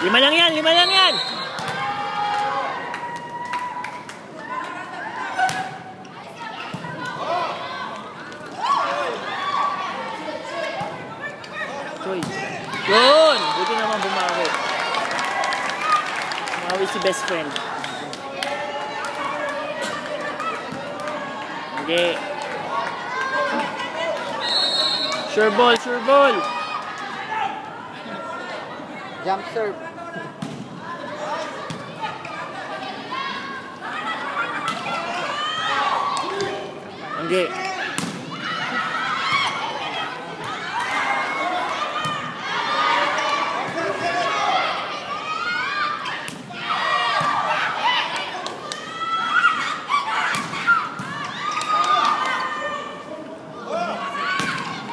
Lima lang yan, lima lang yan. Choy. Yun! Buti naman bumawi. Bumawi si best friend. Hindi. Sure ball, sure ball. Jump serve. Hindi.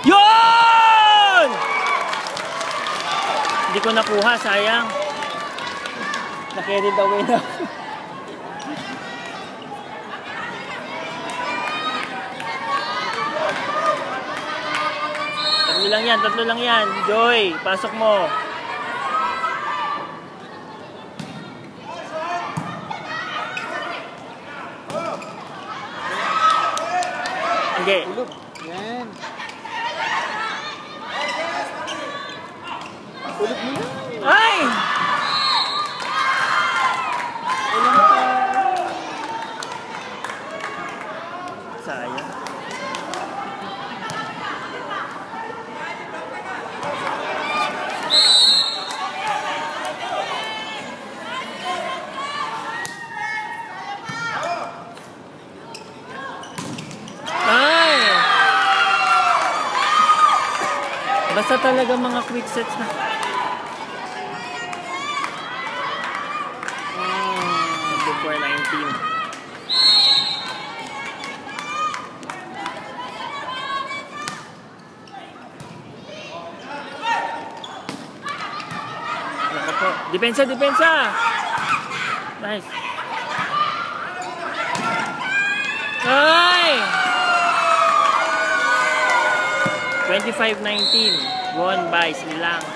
Yun! Hindi ko nakuha, sayang. Na-carried away na. Tatlo lang yan, tatlo lang yan. Joy, pasok mo. Hindi. Ulog. Yan. Ulog mo yan. Ay! Ulang pa. Sayang. Ay! Basta talaga mga quick sets na. Mm, before 19. Po. Depensa, depensa! Nice. 25-19. Won by Sri Lanka.